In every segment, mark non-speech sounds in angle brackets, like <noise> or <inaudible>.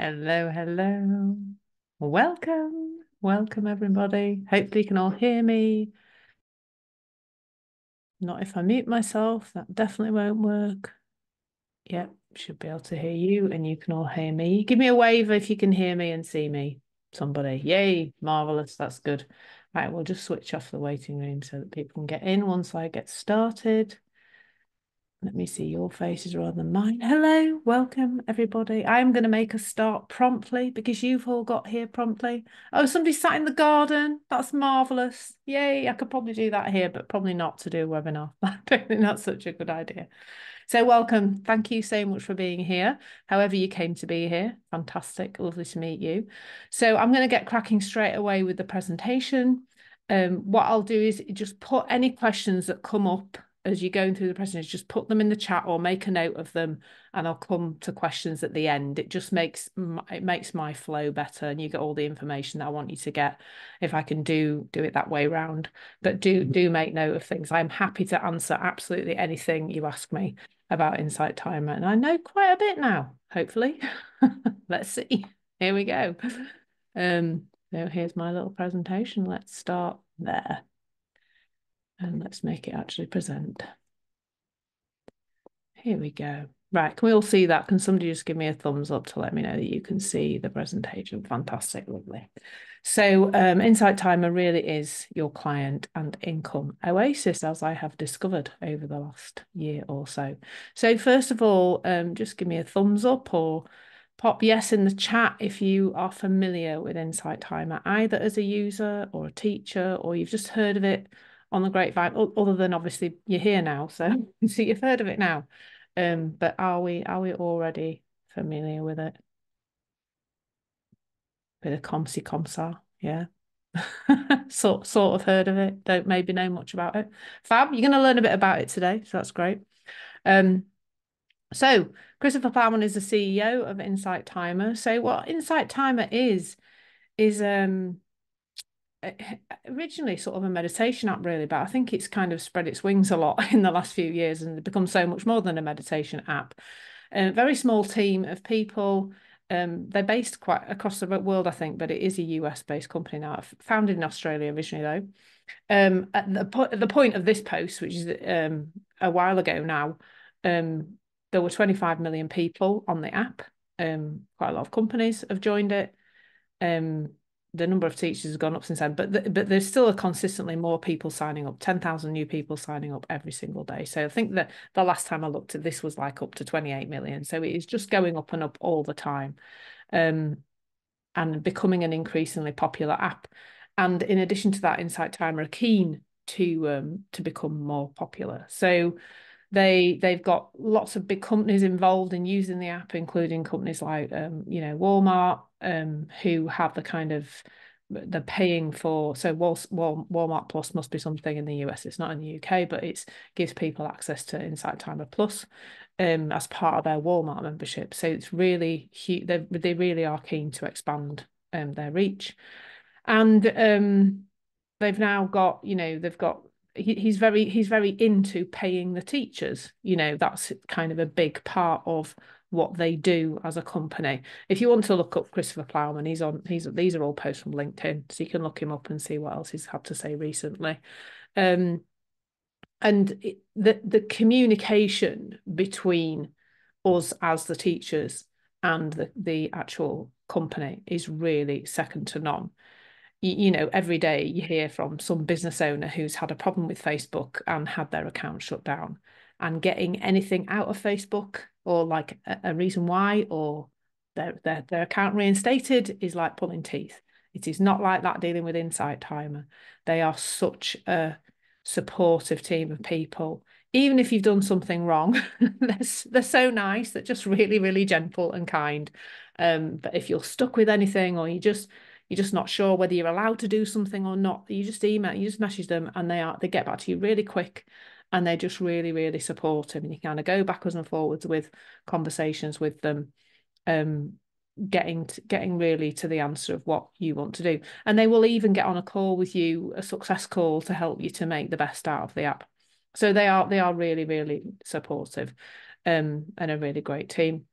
Hello, hello. Welcome. Welcome, everybody. Hopefully, you can all hear me. Not if I mute myself, that definitely won't work. Yep, should be able to hear you and you can all hear me. Give me a wave if you can hear me and see me. Somebody. Yay, marvelous. That's good. Right, we'll just switch off the waiting room so that people can get in once I get started. Let me see your faces rather than mine. Hello, welcome everybody. I'm going to make a start promptly because you've all got here promptly. Oh, somebody sat in the garden. That's marvelous. Yay, I could probably do that here, but probably not to do a webinar. <laughs> I don't think that's such a good idea. So welcome. Thank you so much for being here. However you came to be here. Fantastic. Lovely to meet you. So I'm going to get cracking straight away with the presentation. Um, what I'll do is just put any questions that come up as you're going through the presentation, just put them in the chat or make a note of them, and I'll come to questions at the end. It just makes it makes my flow better, and you get all the information that I want you to get. If I can do do it that way round, but do do make note of things. I'm happy to answer absolutely anything you ask me about Insight Timer, and I know quite a bit now. Hopefully, <laughs> let's see. Here we go. Um, so here's my little presentation. Let's start there. And let's make it actually present. Here we go. Right, can we all see that? Can somebody just give me a thumbs up to let me know that you can see the presentation? Fantastic, lovely. So um, Insight Timer really is your client and income oasis, as I have discovered over the last year or so. So first of all, um, just give me a thumbs up or pop yes in the chat if you are familiar with Insight Timer, either as a user or a teacher, or you've just heard of it on the grapevine, other than obviously you're here now, so <laughs> so you've heard of it now. Um, but are we are we already familiar with it? Bit of comsi comsa, yeah. <laughs> sort sort of heard of it. Don't maybe know much about it. Fab, you're going to learn a bit about it today, so that's great. Um, so Christopher Plowman is the CEO of Insight Timer. So what Insight Timer is is um originally sort of a meditation app really but i think it's kind of spread its wings a lot <laughs> in the last few years and become so much more than a meditation app. A very small team of people um, they're based quite across the world i think but it is a us based company now founded in australia originally though. Um, at the, po- at the point of this post which is um, a while ago now um, there were 25 million people on the app. Um, quite a lot of companies have joined it. Um, the number of teachers has gone up since then, but but there's still a consistently more people signing up, 10,000 new people signing up every single day. So I think that the last time I looked at this was like up to 28 million. So it is just going up and up all the time um, and becoming an increasingly popular app. And in addition to that, Insight Timer are keen to um, to become more popular. So they they've got lots of big companies involved in using the app, including companies like um, you know Walmart, um, who have the kind of they're paying for so Wal, Wal, Walmart Plus must be something in the US. It's not in the UK, but it gives people access to Insight Timer Plus um, as part of their Walmart membership. So it's really. They they really are keen to expand um, their reach, and um, they've now got you know they've got he, he's very he's very into paying the teachers you know that's kind of a big part of what they do as a company. If you want to look up christopher plowman he's on he's these are all posts from linkedin so you can look him up and see what else he's had to say recently. Um and it, the the communication between us as the teachers and the the actual company is really second to none you, know, every day you hear from some business owner who's had a problem with Facebook and had their account shut down and getting anything out of Facebook or like a, a reason why or their, their, their account reinstated is like pulling teeth. It is not like that dealing with Insight Timer. They are such a supportive team of people. Even if you've done something wrong, <laughs> they're, they're so nice. They're just really, really gentle and kind. Um, but if you're stuck with anything or you just you're just not sure whether you're allowed to do something or not. You just email you just message them and they are they get back to you really quick and they're just really really supportive and you kind of go backwards and forwards with conversations with them um getting to, getting really to the answer of what you want to do. And they will even get on a call with you a success call to help you to make the best out of the app. So they are they are really really supportive um and a really great team.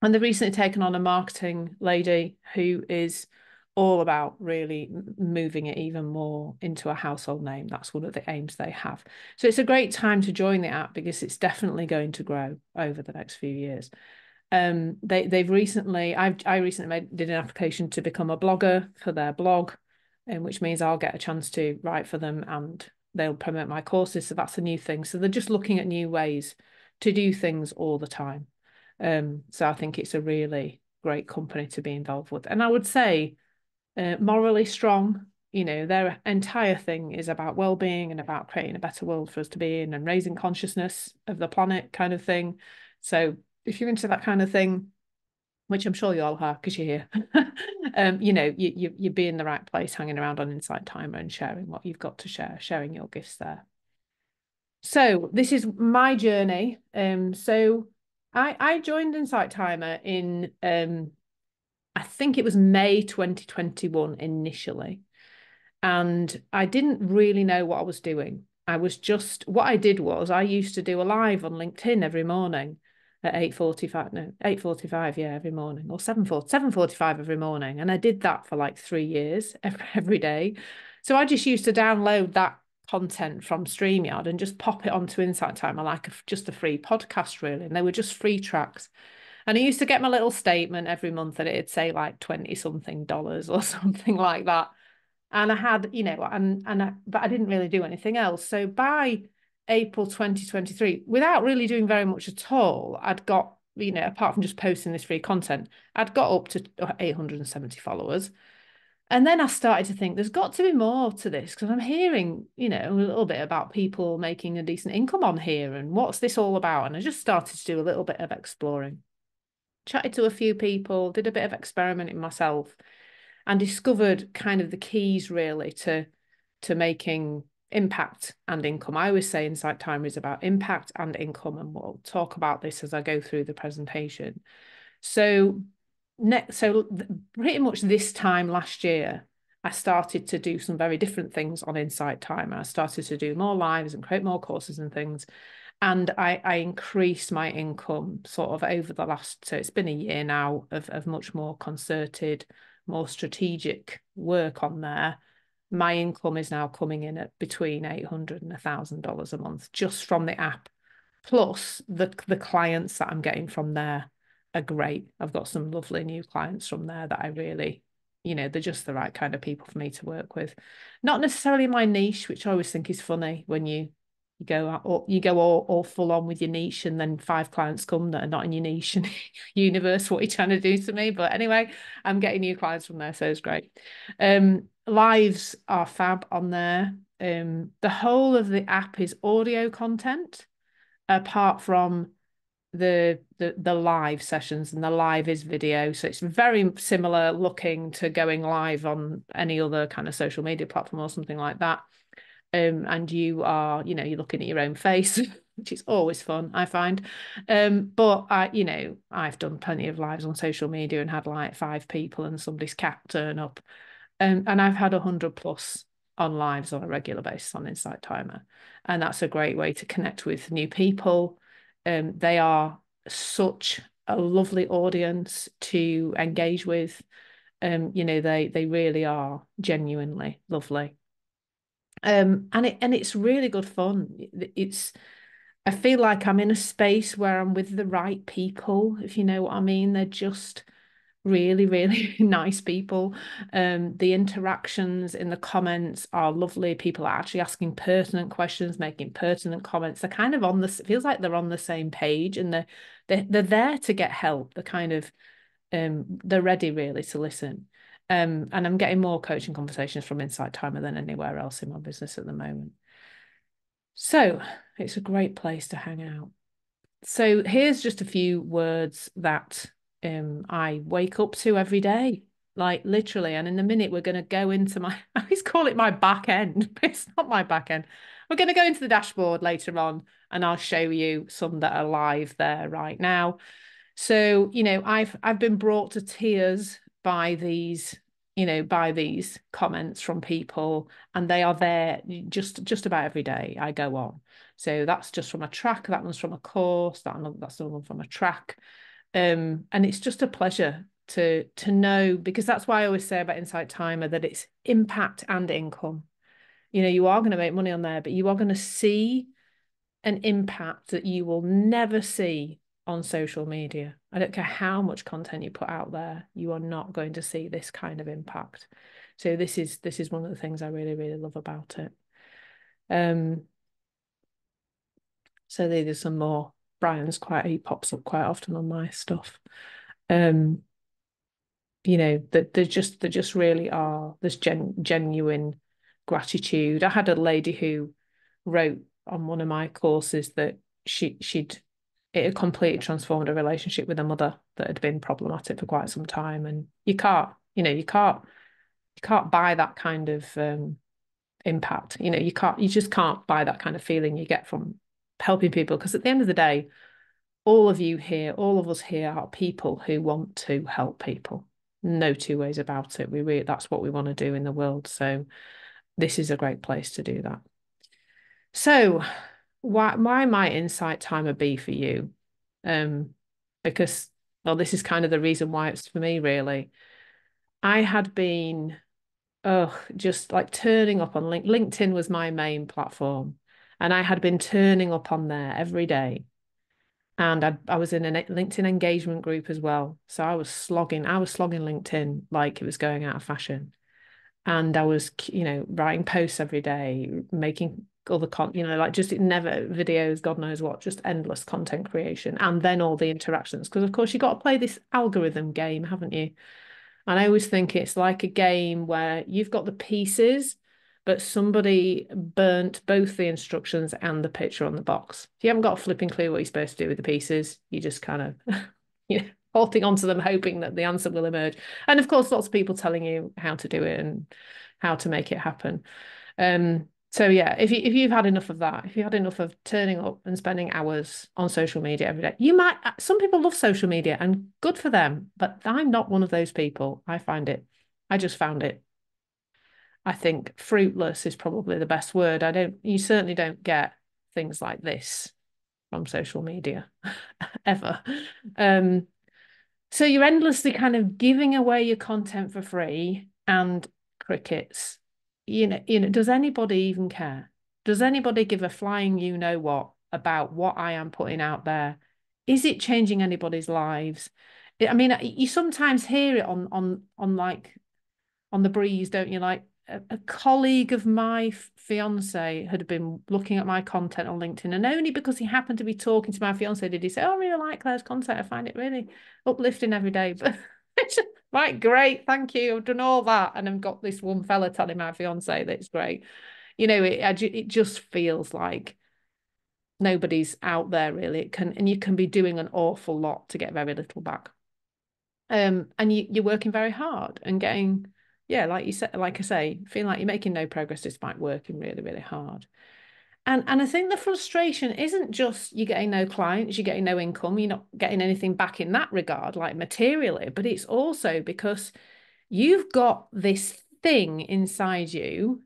And they've recently taken on a marketing lady who is all about really moving it even more into a household name. That's one of the aims they have. So it's a great time to join the app because it's definitely going to grow over the next few years. Um, they they've recently I've I recently made, did an application to become a blogger for their blog, and um, which means I'll get a chance to write for them and they'll promote my courses. So that's a new thing. So they're just looking at new ways to do things all the time. Um, so I think it's a really great company to be involved with. And I would say uh, morally strong. You know, their entire thing is about well-being and about creating a better world for us to be in and raising consciousness of the planet, kind of thing. So if you're into that kind of thing, which I'm sure you all are because you're here, <laughs> um, you know, you, you you'd be in the right place, hanging around on Insight Timer and sharing what you've got to share, sharing your gifts there. So this is my journey. Um, so I I joined Insight Timer in um I think it was May 2021 initially. And I didn't really know what I was doing. I was just, what I did was I used to do a live on LinkedIn every morning at 8.45, no, 8.45, yeah, every morning, or 7.40, 7.45 every morning. And I did that for like three years <laughs> every, every day. So I just used to download that content from StreamYard and just pop it onto Insight Timer like a, just a free podcast, really. And they were just free tracks. And I used to get my little statement every month that it'd say like 20 something dollars or <laughs> something like that. And I had, you know, and and I, but I didn't really do anything else. So by April 2023, without really doing very much at all, I'd got, you know, apart from just posting this free content, I'd got up to 870 followers. And then I started to think there's got to be more to this because I'm hearing, you know, a little bit about people making a decent income on here and what's this all about? And I just started to do a little bit of exploring chatted to a few people, did a bit of experimenting myself, and discovered kind of the keys really to to making impact and income. I always say Insight Timer is about impact and income, and we'll talk about this as I go through the presentation. So next, so pretty much this time last year, I started to do some very different things on Insight Timer. I started to do more lives and create more courses and things and I, I increased my income sort of over the last so it's been a year now of, of much more concerted more strategic work on there. My income is now coming in at between 800 and a thousand dollars a month just from the app. Plus the the clients that i'm getting from there are great. I've got some lovely new clients from there that i really you know they're just the right kind of people for me to work with. Not necessarily my niche which i always think is funny when you you go or you go all, all full on with your niche and then five clients come that are not in your niche and <laughs> universe what you're you trying to do to me. But anyway i'm getting new clients from there so it's great. Um lives are fab on there. Um the whole of the app is audio content apart from the the the live sessions and the live is video. So it's very similar looking to going live on any other kind of social media platform or something like that um, and you are, you know, you're looking at your own face, <laughs> which is always fun, I find. Um, but I, you know, I've done plenty of lives on social media and had like five people and somebody's cat turn up. Um, and I've had a hundred plus on lives on a regular basis on Insight Timer. And that's a great way to connect with new people. Um, they are such a lovely audience to engage with. Um, you know, they they really are genuinely lovely um, and it and it's really good fun. It's I feel like I'm in a space where I'm with the right people, if you know what I mean. They're just really, really <laughs> nice people. Um, the interactions in the comments are lovely. People are actually asking pertinent questions, making pertinent comments. They're kind of on this, it feels like they're on the same page and they're they're, they're there to get help. They're kind of um, they're ready really to listen. Um, and I'm getting more coaching conversations from Insight Timer than anywhere else in my business at the moment. So it's a great place to hang out. So here's just a few words that um, I wake up to every day, like literally. And in a minute, we're going to go into my, <laughs> I always call it my back end, <laughs> but it's not my back end. We're going to go into the dashboard later on and I'll show you some that are live there right now. So, you know, I've I've been brought to tears by these you know by these comments from people and they are there just just about every day i go on so that's just from a track that one's from a course that one, that's the one from a track Um, and it's just a pleasure to to know because that's why I always say about Insight Timer that it's impact and income. You know, you are going to make money on there, but you are going to see an impact that you will never see on social media. I don't care how much content you put out there, you are not going to see this kind of impact. So this is this is one of the things I really really love about it. Um so there's some more Brian's quite he pops up quite often on my stuff. Um, you know that there just there just really are there's gen, genuine gratitude. I had a lady who wrote on one of my courses that she she'd it had completely transformed a relationship with a mother that had been problematic for quite some time, and you can't you know you can't you can't buy that kind of um, impact. You know you can't you just can't buy that kind of feeling you get from helping people. Because at the end of the day all of you here all of us here are people who want to help people. No two ways about it. We really that's what we want to do in the world. So this is a great place to do that. So why why might insight timer be for you um because well this is kind of the reason why it's for me really i had been oh just like turning up on link linkedin was my main platform and I had been turning up on there every day. And I, I was in a LinkedIn engagement group as well. So I was slogging, I was slogging LinkedIn like it was going out of fashion. And I was, you know, writing posts every day, making other con, you know, like just never videos, God knows what, just endless content creation. And then all the interactions. Because of course you got to play this algorithm game, haven't you? And I always think it's like a game where you've got the pieces but somebody burnt both the instructions and the picture on the box. If you haven't got a flipping clue what you're supposed to do with the pieces, you just kind of, <laughs> you know, holding onto them, hoping that the answer will emerge. And of course, lots of people telling you how to do it and how to make it happen. Um, so yeah, if you if you've had enough of that, if you've had enough of turning up and spending hours on social media every day, you might. Some people love social media and good for them, but I'm not one of those people. I find it. I just found it I think fruitless is probably the best word. I don't, you certainly don't get things like this from social media <laughs> ever. Um, so you're endlessly kind of giving away your content for free and crickets. You know, you know, does anybody even care? Does anybody give a flying you know what about what I am putting out there? Is it changing anybody's lives? I mean, you sometimes hear it on on on like on the breeze, don't you? Like a, colleague of my fiance had been looking at my content on LinkedIn, and only because he happened to be talking to my fiance did he say, "Oh, I really like Clare's content. I find it really uplifting every day." <laughs> But right, great, thank you. I've done all that, and I've got this one fella telling my fiance that it's great. You know, it it just feels like nobody's out there really. It can, and you can be doing an awful lot to get very little back. Um, and you, you're working very hard and getting yeah, like you said, like I say, feeling like you're making no progress despite working really, really hard. And and I think the frustration isn't just you're getting no clients, you're getting no income, you're not getting anything back in that regard, like materially, but it's also because you've got this thing inside you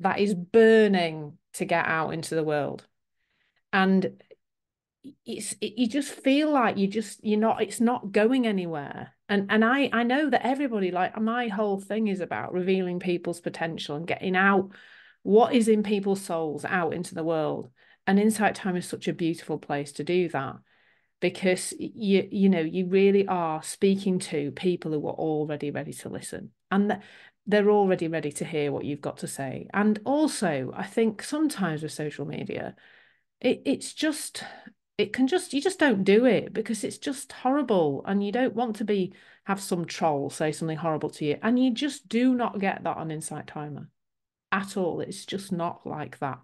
that is burning to get out into the world. And it's it, you just feel like you just you're not it's not going anywhere and and i i know that everybody like my whole thing is about revealing people's potential and getting out what is in people's souls out into the world? And insight timer is such a beautiful place to do that because you you know you really are speaking to people who are already ready to listen and they're already ready to hear what you've got to say. And also i think sometimes with social media it, it's just it can just you just don't do it because it's just horrible and you don't want to be have some troll say something horrible to you and you just do not get that on insight timer at all. It's just not like that.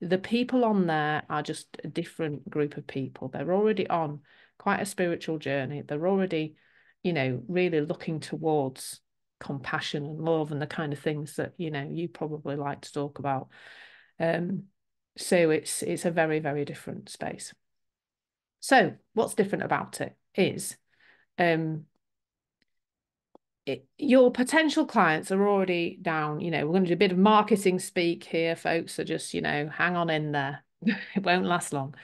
The people on there are just a different group of people. They're already on quite a spiritual journey. They're already you know really looking towards compassion and love and the kind of things that you know you probably like to talk about. Um so it's it's a very very different space. So what's different about it is um, it, your potential clients are already down. You know, we're going to do a bit of marketing speak here, folks. So just, you know, hang on in there. <laughs> it won't last long.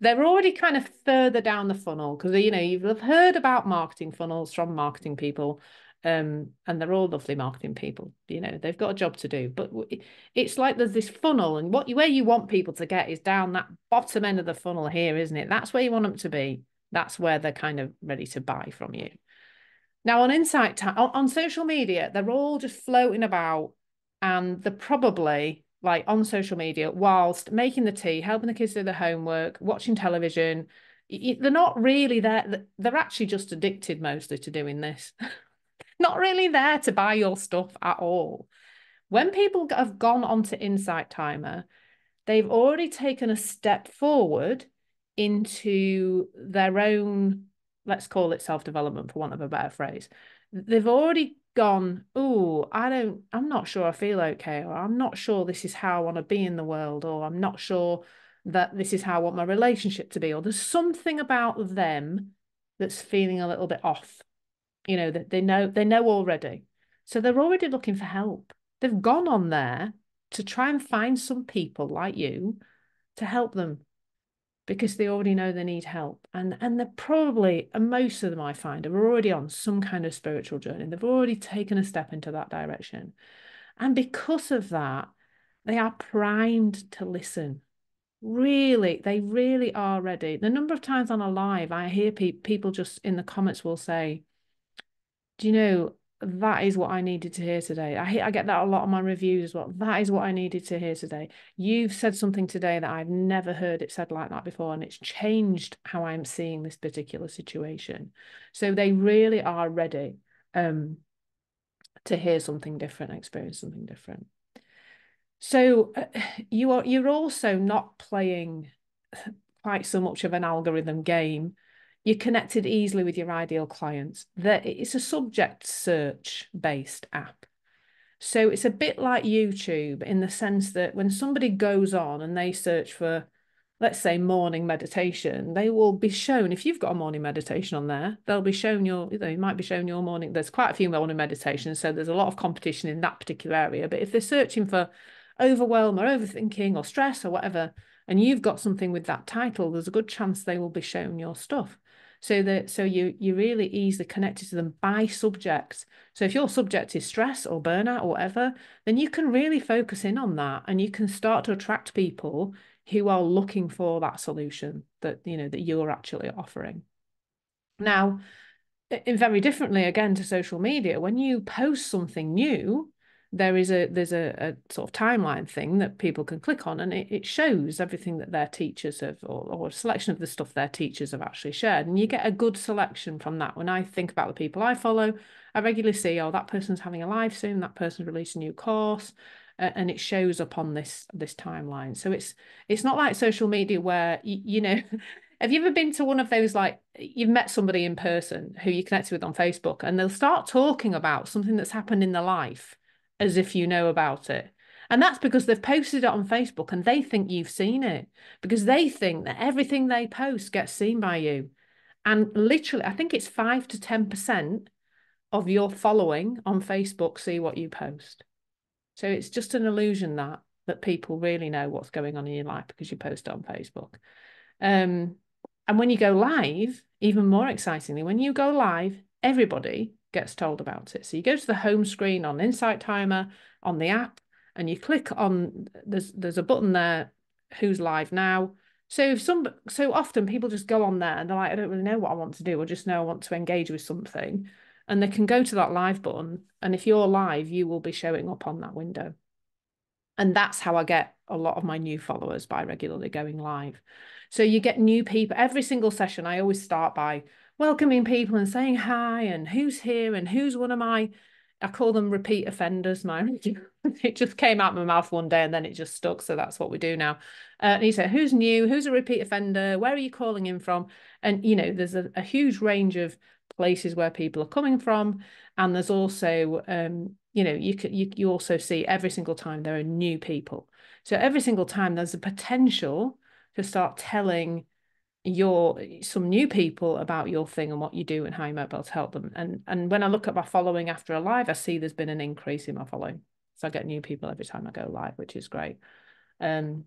they're already kind of further down the funnel because you know you've heard about marketing funnels from marketing people um, and they're all lovely marketing people you know they've got a job to do but it's like there's this funnel and what you where you want people to get is down that bottom end of the funnel here isn't it that's where you want them to be that's where they're kind of ready to buy from you now on insight on, on social media they're all just floating about and they're probably like on social media whilst making the tea helping the kids do their homework watching television they're not really there they're actually just addicted mostly to doing this <laughs> not really there to buy your stuff at all. When people have gone onto Insight Timer, they've already taken a step forward into their own, let's call it self development for want of a better phrase. They've already gone, oh, I don't, I'm not sure I feel okay, or I'm not sure this is how I want to be in the world, or I'm not sure that this is how I want my relationship to be, or there's something about them that's feeling a little bit off you know that they know they know already. So they're already looking for help. They've gone on there to try and find some people like you to help them because they already know they need help. And and they're probably and most of them i find are already on some kind of spiritual journey. They've already taken a step into that direction. And because of that they are primed to listen. Really they really are ready. The number of times on a live i hear pe- people just in the comments will say do you know that is what I needed to hear today. I I get that a lot on my reviews as well. That is what I needed to hear today. You've said something today that I've never heard it said like that before, and it's changed how I'm seeing this particular situation. So they really are ready um, to hear something different, experience something different. So uh, you are you're also not playing quite so much of an algorithm game you're connected easily with your ideal clients. That it's a subject search based app. So it's a bit like YouTube in the sense that when somebody goes on and they search for, let's say, morning meditation, they will be shown, if you've got a morning meditation on there, they'll be shown your, you know, you might be shown your morning. There's quite a few morning meditations, so there's a lot of competition in that particular area. But if they're searching for overwhelm or overthinking or stress or whatever, and you've got something with that title, there's a good chance they will be shown your stuff so that so you you're really easily connected to them by subject. So if your subject is stress or burnout or whatever then you can really focus in on that and you can start to attract people who are looking for that solution that you know that you're actually offering. Now in very differently again to social media when you post something new there is a there's a, a, sort of timeline thing that people can click on and it, it shows everything that their teachers have or, or a selection of the stuff their teachers have actually shared and you get a good selection from that. When i think about the people i follow i regularly see oh that person's having a live soon that person's released a new course and it shows up on this this timeline. So it's it's not like social media where you, you know <laughs> have you ever been to one of those like you've met somebody in person who you connected with on facebook and they'll start talking about something that's happened in their life as if you know about it. And that's because they've posted it on Facebook and they think you've seen it because they think that everything they post gets seen by you. And literally, I think it's five to 10% of your following on Facebook see what you post. So it's just an illusion that that people really know what's going on in your life because you post on Facebook. Um, and when you go live, even more excitingly, when you go live, everybody gets told about it. So you go to the home screen on Insight Timer on the app and you click on there's there's a button there who's live now. So if some so often people just go on there and they're like, I don't really know what I want to do, or just know I want to engage with something. And they can go to that live button. And if you're live, you will be showing up on that window. And that's how I get a lot of my new followers by regularly going live. So you get new people every single session. I always start by welcoming people and saying hi and who's here and who's one of my I call them repeat offenders. My <laughs> it just came out my mouth one day and then it just stuck. So that's what we do now. Uh, and he said, "Who's new? Who's a repeat offender? Where are you calling in from?" And you know, there's a, a huge range of places where people are coming from, and there's also, um, you know, you could you you also see every single time there are new people. So every single time there's a potential to start telling your some new people about your thing and what you do and how you might be able to help them. And and when I look at my following after a live, I see there's been an increase in my following. So I get new people every time I go live, which is great. Um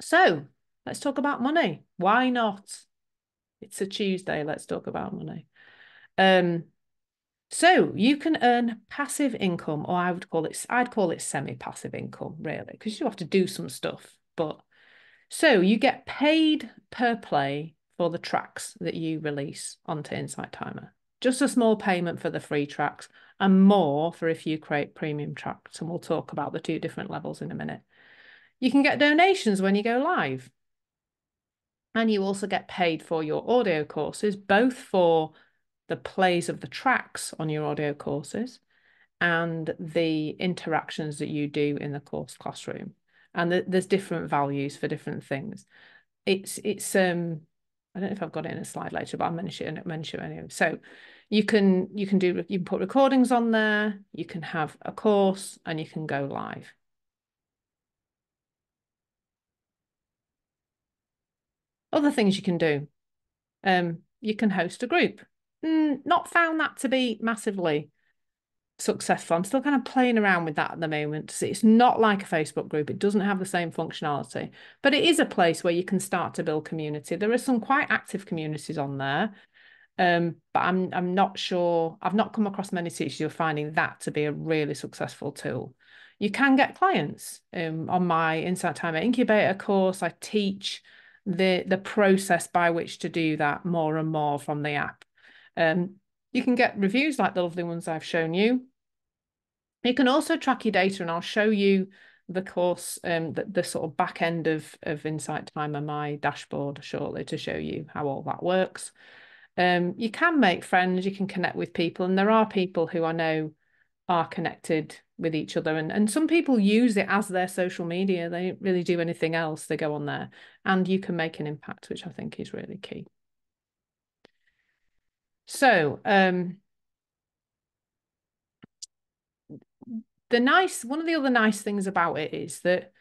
so Let's talk about money. Why not? It's a Tuesday. Let's talk about money. Um, so you can earn passive income, or I would call it, I'd call it semi-passive income, really, because you have to do some stuff. But so you get paid per play for the tracks that you release onto Insight Timer. Just a small payment for the free tracks and more for if you create premium tracks. And we'll talk about the two different levels in a minute. You can get donations when you go live. And you also get paid for your audio courses, both for the plays of the tracks on your audio courses and the interactions that you do in the course classroom. And the, there's different values for different things. It's it's um I don't know if I've got it in a slide later, but I'll mention it mention it anyway. So you can you can do you can put recordings on there, you can have a course, and you can go live. Other things you can do. Um, you can host a group. Mm, not found that to be massively successful. I'm still kind of playing around with that at the moment. It's not like a Facebook group. It doesn't have the same functionality, but it is a place where you can start to build community. There are some quite active communities on there. Um, but I'm I'm not sure. I've not come across many teachers who are finding that to be a really successful tool. You can get clients. Um, on my Insight Timer Incubator course, I teach the the process by which to do that more and more from the app. Um, you can get reviews like the lovely ones I've shown you. You can also track your data, and I'll show you the course, um, the, the sort of back end of, of Insight Timer, my dashboard shortly to show you how all that works. Um, you can make friends, you can connect with people, and there are people who I know are connected with each other. And, and some people use it as their social media. They don't really do anything else. They go on there and you can make an impact, which I think is really key. So um, the nice, one of the other nice things about it is that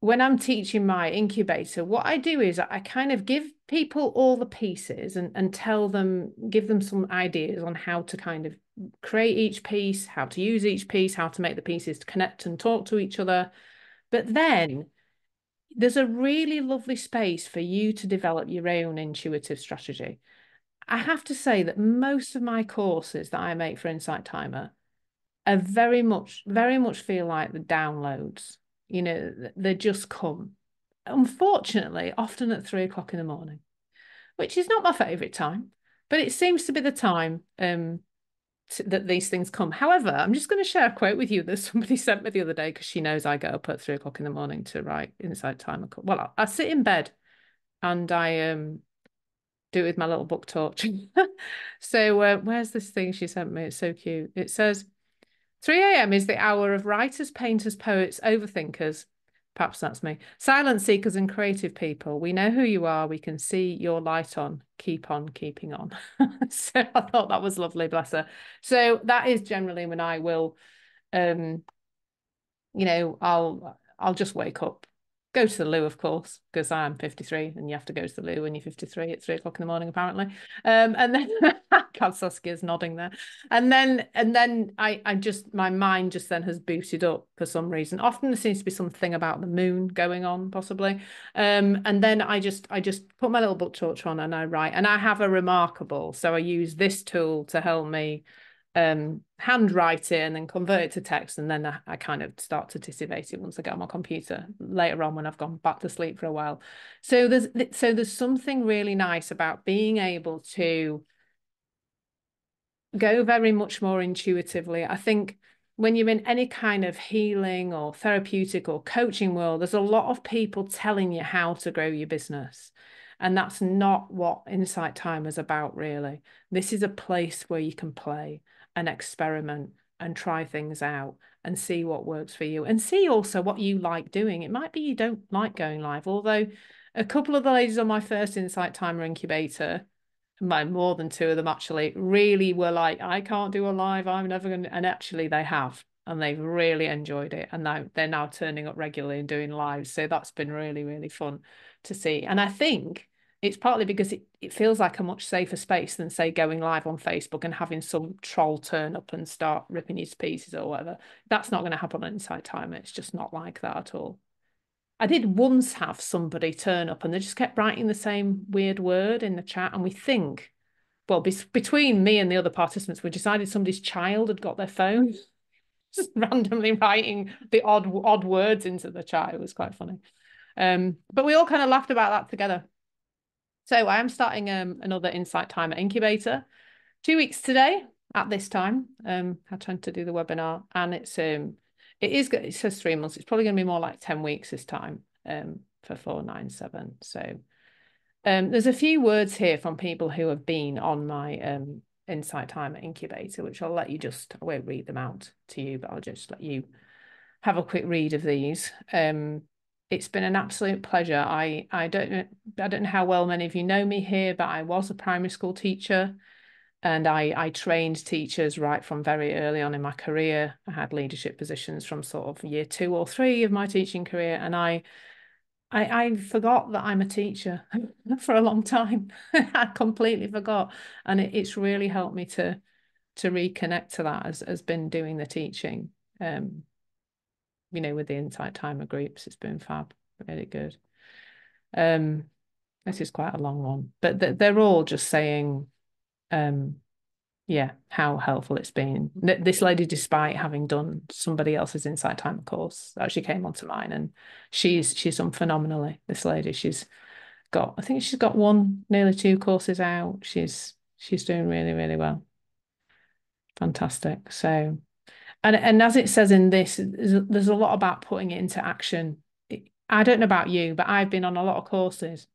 when I'm teaching my incubator, what I do is I kind of give people all the pieces and, and tell them, give them some ideas on how to kind of create each piece, how to use each piece, how to make the pieces to connect and talk to each other. But then there's a really lovely space for you to develop your own intuitive strategy. I have to say that most of my courses that I make for Insight Timer are very much, very much feel like the downloads. You know, they just come. Unfortunately, often at three o'clock in the morning, which is not my favourite time, but it seems to be the time um, that these things come. However, I'm just going to share a quote with you that somebody <laughs> sent me the other day because she knows I get up at three o'clock in the morning to write Inside Time. Well, I, I sit in bed and I um do it with my little book torch. <laughs> so uh, where's this thing she sent me? It's so cute. It says 3 a.m. is the hour of writers, painters, poets, overthinkers, Perhaps that's me. Silent seekers and creative people. We know who you are. We can see your light on. Keep on keeping on. <laughs> so I thought that was lovely, bless her. So that is generally when I will, um, you know, I'll I'll just wake up go to the loo, of course, because I'm 53 and you have to go to the loo when you're 53 at three o'clock in the morning, apparently. Um, and then <laughs> God Saskia's nodding there. And then and then I I just my mind just then has booted up for some reason. Often there seems to be something about the moon going on, possibly. Um, and then I just I just put my little book torch on and I write. And I have a reMarkable. So I use this tool to help me um, handwrite it and then convert it to text and then I, I, kind of start to tisivate it once I get on my computer later on when I've gone back to sleep for a while. So there's so there's something really nice about being able to go very much more intuitively. I think when you're in any kind of healing or therapeutic or coaching world, there's a lot of people telling you how to grow your business. And that's not what Insight Timer is about, really. This is a place where you can play and experiment and try things out and see what works for you and see also what you like doing. It might be you don't like going live, although a couple of the ladies on my first Insight Timer incubator, my more than two of them actually, really were like, I can't do a live, I'm never going to, and actually they have. And they've really enjoyed it. And now they're now turning up regularly and doing lives. So that's been really, really fun to see. And I think it's partly because it, it feels like a much safer space than say going live on Facebook and having some troll turn up and start ripping his pieces or whatever. That's not going to happen on Insight Timer. It's just not like that at all. I did once have somebody turn up and they just kept writing the same weird word in the chat. And we think, well, be between me and the other participants, we decided somebody's child had got their phone, <laughs> just randomly writing the odd odd words into the chat. It was quite funny. Um, but we all kind of laughed about that together. So I am starting um, another Insight Timer incubator two weeks today at this time. Um, I tend to do the webinar and it's um it is. It says three months. It's probably going to be more like 10 weeks this time um, for 497. So um, there's a few words here from people who have been on my um, Insight Timer incubator, which I'll let you just, I won't read them out to you, but I'll just let you have a quick read of these. Um, it's been an absolute pleasure. I, I don't I don't know how well many of you know me here, but I was a primary school teacher and I, I trained teachers right from very early on in my career. I had leadership positions from sort of year two or three of my teaching career, and I I, I forgot that I'm a teacher <laughs> for a long time. <laughs> I completely forgot, and it, it's really helped me to to reconnect to that as as been doing the teaching. Um, you know, with the Insight Timer groups, it's been fab, really good. Um, this is quite a long one, but they're all just saying um, yeah, how helpful it's been. This lady, despite having done somebody else's Insight Timer course, actually came onto mine, and she's she's done phenomenally. This lady, she's got, I think she's got one, nearly two courses out. She's she's doing really really well. Fantastic. So, and and as it says in this, there's, a lot about putting it into action. I don't know about you, but I've been on a lot of courses,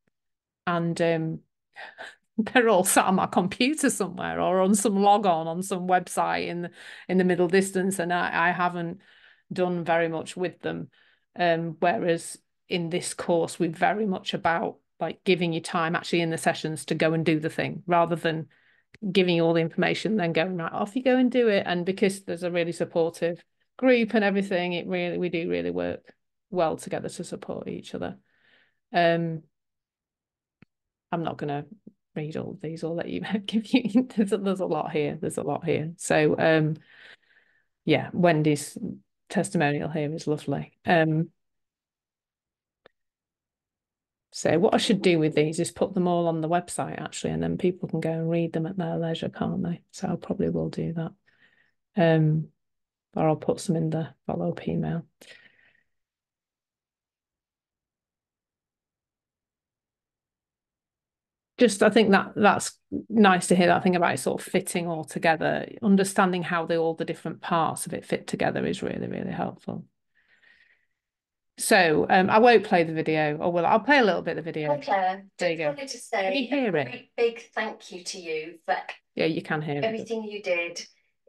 and um, <laughs> they're all sat on my computer somewhere or on some log on on some website in the, in the middle distance and I, I haven't done very much with them um, whereas in this course we're very much about like giving you time actually in the sessions to go and do the thing rather than giving you all the information then going right off you go and do it. And because there's a really supportive group and everything it really we do really work well together to support each other. Um I'm not going to read all of these or let you <laughs> give you there's a, there's a lot here there's a lot here. So um yeah Wendy's testimonial here is lovely. Um so what I should do with these is put them all on the website actually and then people can go and read them at their leisure can't they so I probably will do that um or I'll put some in the follow-up email just I think that that's nice to hear that thing about sort of fitting all together. Understanding how the all the different parts of it fit together is really really helpful. So um, I won't play the video, or will I'll play a little bit of the video. Hi Clare, there you go. wanted to say can you hear a it? big thank you to you for yeah, you can hear everything it. you did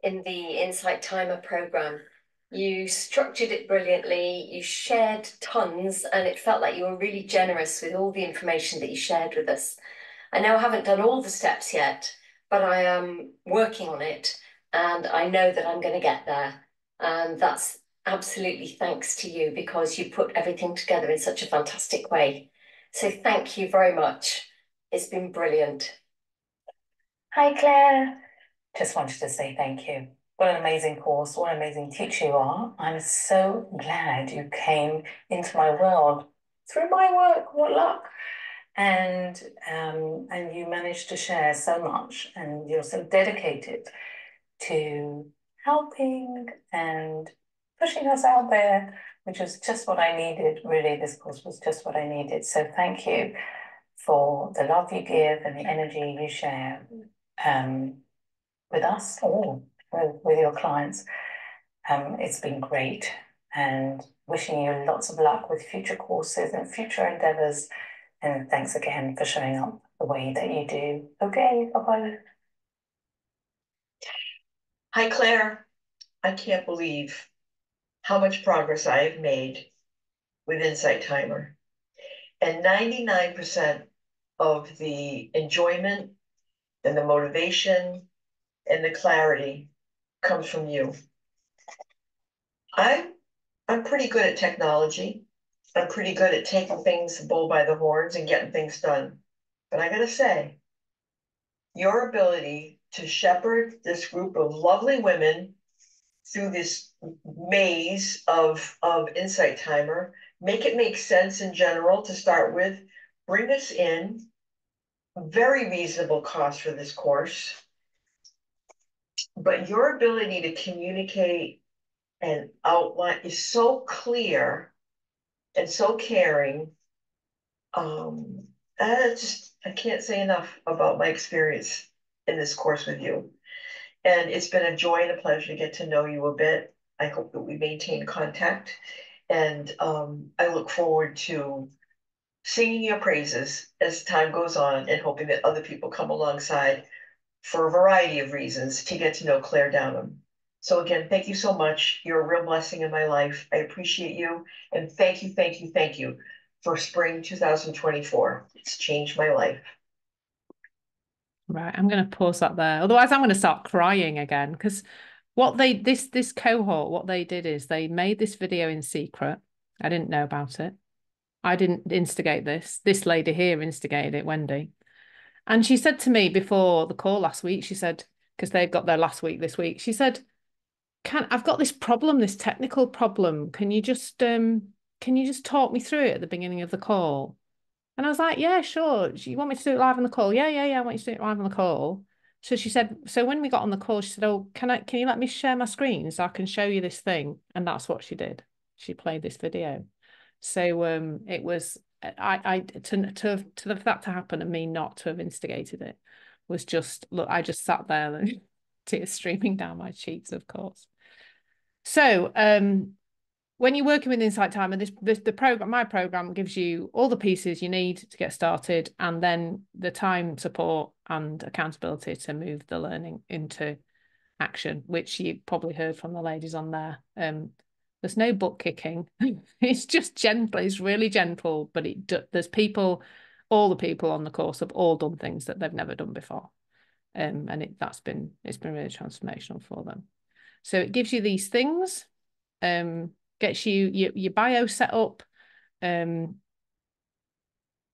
in the Insight Timer program. You structured it brilliantly, you shared tons, and it felt like you were really generous with all the information that you shared with us. I know I haven't done all the steps yet, but I am working on it and I know that I'm going to get there. And that's absolutely thanks to you because you put everything together in such a fantastic way. So thank you very much. It's been brilliant. Hi, Clare. Just wanted to say thank you. What an amazing course. What an amazing teacher you are. I'm so glad you came into my world through my work. What luck and um, and you managed to share so much and you're so dedicated to helping and pushing us out there which was just what i needed really this course was just what i needed so thank you for the love you give and the energy you share um, with us all, with, with your clients um, it's been great and wishing you lots of luck with future courses and future endeavors and thanks again for showing up the way that you do. Okay, bye bye. Hi, Clare. I can't believe how much progress I have made with Insight Timer. And 99% of the enjoyment and the motivation and the clarity comes from you. I, I'm pretty good at technology. I'm pretty good at taking things bull by the horns and getting things done. But I gotta say, your ability to shepherd this group of lovely women through this maze of, of Insight Timer make it make sense in general to start with, bring us in. Very reasonable cost for this course. But your ability to communicate and outline is so clear and so caring. Um, I just I can't say enough about my experience in this course with you. And it's been a joy and a pleasure to get to know you a bit. I hope that we maintain contact. And um, I look forward to singing your praises as time goes on and hoping that other people come alongside for a variety of reasons to get to know Clare Downham. So again, thank you so much. You're a real blessing in my life. I appreciate you. And thank you, thank you, thank you for spring 2024. It's changed my life. Right, I'm going to pause that there. Otherwise, I'm going to start crying again because what they this this cohort what they did is they made this video in secret. I didn't know about it. I didn't instigate this. This lady here instigated it, Wendy. And she said to me before the call last week, she said, because they've got their last week this week, she said, Can I've got this problem, this technical problem. Can you just um can you just talk me through it at the beginning of the call? And I was like, Yeah, sure. You want me to do it live on the call? Yeah, yeah, yeah. I want you to do it live on the call. So she said, so when we got on the call, she said, Oh, can I can you let me share my screen so I can show you this thing? And that's what she did. She played this video. So um it was I, I to to to the, that to happen and me not to have instigated it was just look. I just sat there and <laughs> tears streaming down my cheeks, of course. So um, when you're working with Insight Timer, this, this the program, my program gives you all the pieces you need to get started, and then the time support and accountability to move the learning into action, which you probably heard from the ladies on there. Um, there's no butt kicking. <laughs> it's just gentle. It's really gentle, but it there's people, all the people on the course have all done things that they've never done before, um, and it that's been it's been really transformational for them. So it gives you these things, um, gets you your, your bio set up, um,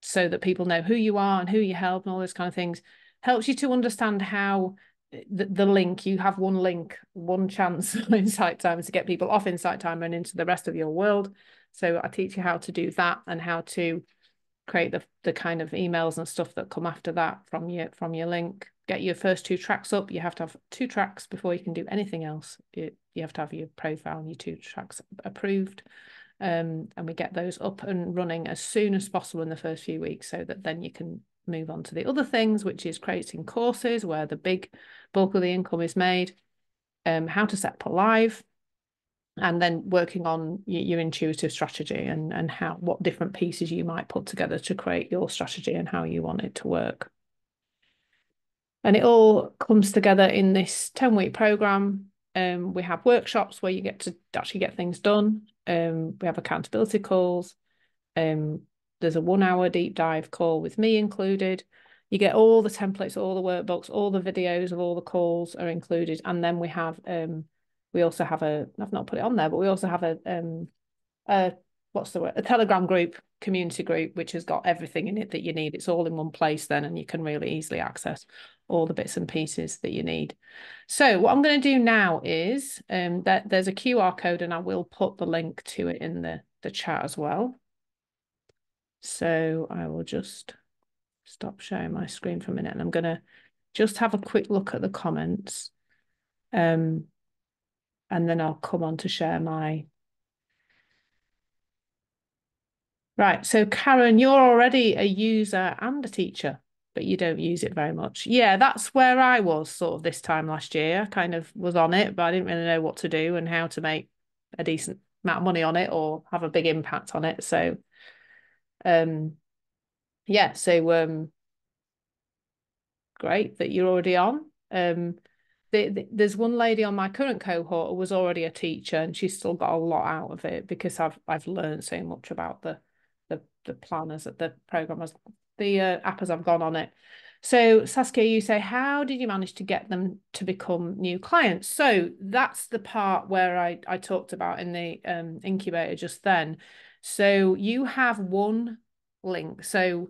so that people know who you are and who you help and all those kind of things. Helps you to understand how the, the link you have one link one chance <laughs> on insight timer to get people off insight timer and into the rest of your world. So i teach you how to do that and how to create the, the kind of emails and stuff that come after that from your from your link. Get your first two tracks up. You have to have two tracks before you can do anything else. You, you have to have your profile and your two tracks approved um, and we get those up and running as soon as possible in the first few weeks so that then you can move on to the other things, which is creating courses where the big bulk of the income is made, um, how to set up live, and then working on your, your, intuitive strategy and, and how what different pieces you might put together to create your strategy and how you want it to work. And it all comes together in this 10 week program. Um, we have workshops where you get to actually get things done. Um, we have accountability calls. Um, there's a one hour deep dive call with me included. You get all the templates, all the workbooks, all the videos of all the calls are included. And then we have, um, we also have a, I've not put it on there, but we also have a, um, a what's the word, a Telegram group, community group, which has got everything in it that you need. It's all in one place then, and you can really easily access all the bits and pieces that you need. So what I'm going to do now is um, that there's a QR code and I will put the link to it in the, the chat as well. So I will just stop sharing my screen for a minute and I'm going to just have a quick look at the comments. Um, and then I'll come on to share my. Right, so Karen, you're already a user and a teacher, but you don't use it very much. Yeah, that's where I was sort of this time last year. I kind of was on it, but I didn't really know what to do and how to make a decent amount of money on it or have a big impact on it. So um yeah so um great that you're already on um the, the, there's one lady on my current cohort who was already a teacher and she's still got a lot out of it because I've I've learned so much about the the planners planners the programmers the uh, app as I've gone on it so Saskia you say how did you manage to get them to become new clients so that's the part where I I talked about in the um incubator just then so you have one link. So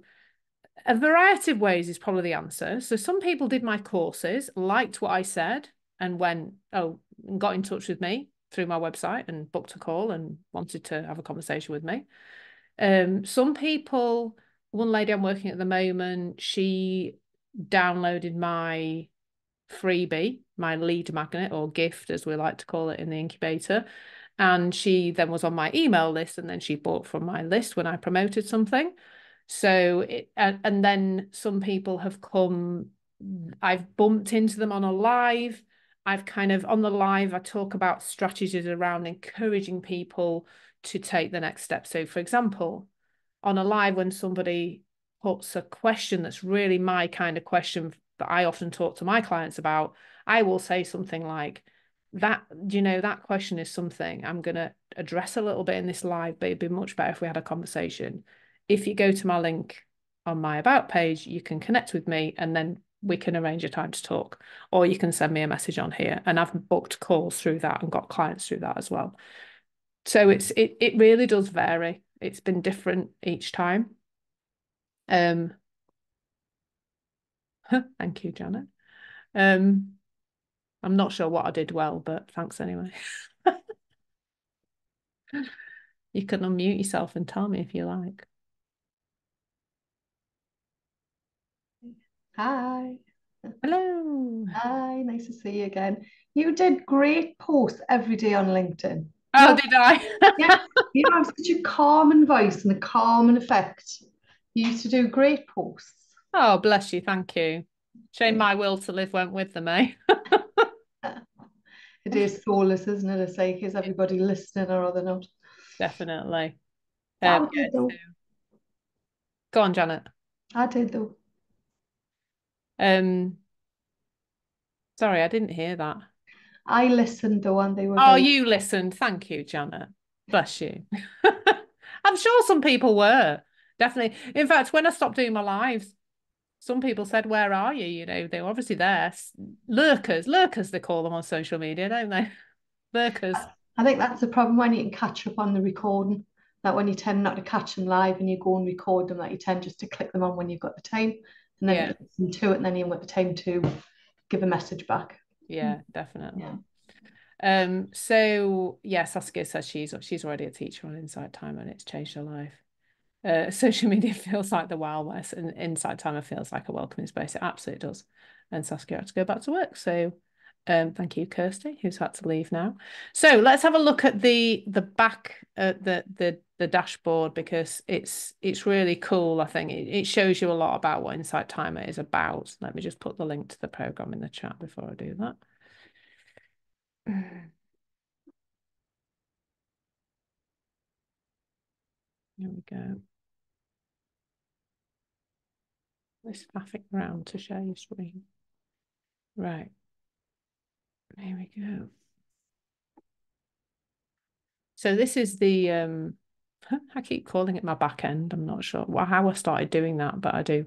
a variety of ways is probably the answer. So some people did my courses, liked what I said, and went, oh, got in touch with me through my website and booked a call and wanted to have a conversation with me. Um, some people, one lady I'm working at the moment, she downloaded my freebie, my lead magnet or gift, as we like to call it in the incubator. And she then was on my email list and then she bought from my list when I promoted something. So, it, and, and then some people have come, I've bumped into them on a live. I've kind of on the live, I talk about strategies around encouraging people to take the next step. So, for example, on a live, when somebody puts a question that's really my kind of question that I often talk to my clients about, I will say something like, that you know that question is something i'm going to address a little bit in this live but it'd be much better if we had a conversation. If you go to my link on my about page you can connect with me and then we can arrange a time to talk. Or you can send me a message on here. And i've booked calls through that and got clients through that as well so it's it, it really does vary it's been different each time um <laughs> thank you janet um I'm not sure what I did well, but thanks anyway. <laughs> you can unmute yourself and tell me if you like. Hi. Hello. Hi, nice to see you again. You did great posts every day on LinkedIn. Oh, did I? <laughs> yeah, you have such a calming voice and a calming effect. You used to do great posts. Oh, bless you. Thank you. Shame my will to live went with them, eh? <laughs> it is soulless, isn't it? It's like, is everybody listening or are they not? Definitely. Um. Go on, Janet. I did though. Um, sorry, I didn't hear that. I listened though, and they were. Oh, very... you listened. Thank you, Janet. Bless you. <laughs> I'm sure some people were definitely. In fact, when I stopped doing my lives, some people said, Where are you? You know, they were obviously there. Lurkers, lurkers, they call them on social media, don't they? <laughs> Lurkers. I think that's the problem when you can catch up on the recording. That when you tend not to catch them live and you go and record them, that you tend just to click them on when you've got the time and then yeah. listen to it and then you've got the time to give a message back. Yeah, definitely. Yeah. Um, so yeah, Saskia says she's she's already a teacher on Insight Timer and it's changed her life uh, <laughs> social media feels like the Wild West and Insight Timer feels like a welcoming space. It absolutely does. And Saskia had to go back to work. So um, thank you, Kirsty, who's had to leave now. So let's have a look at the the back uh, the the the dashboard because it's it's really cool. I think it, it shows you a lot about what Insight Timer is about. Let me just put the link to the program in the chat before I do that. <clears throat> Here we go. Let's faffing around to share your screen. Right. Here we go. So this is the, um, <laughs> I keep calling it my back end. I'm not sure how I started doing that, but I do.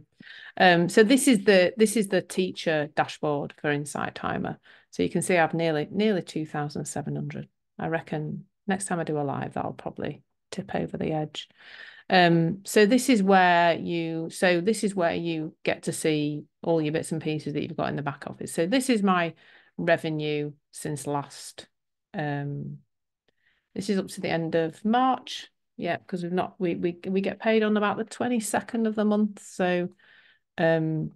Um, so this is the this is the teacher dashboard for Insight Timer. So you can see I've nearly nearly 2,700. I reckon next time I do a live, that'll probably tip over the edge. Um, so this is where you so this is where you get to see all your bits and pieces that you've got in the back office. So this is my revenue since last um this is up to the end of March. Yeah, because we've not we we we get paid on about the 22nd of the month. So um